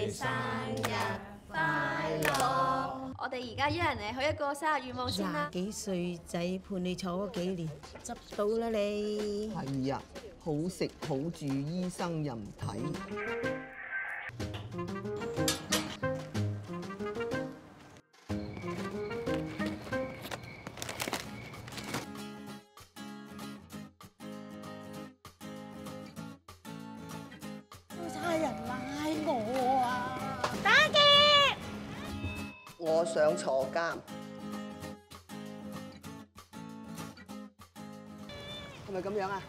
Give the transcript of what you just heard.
生日快樂！我哋而家一人嚟許一個生日願望先啦廿。幾歲仔判你坐嗰幾年，執到啦你。係啊，好食好住，醫生任睇。都。差人拉我想坐監，係咪咁樣啊？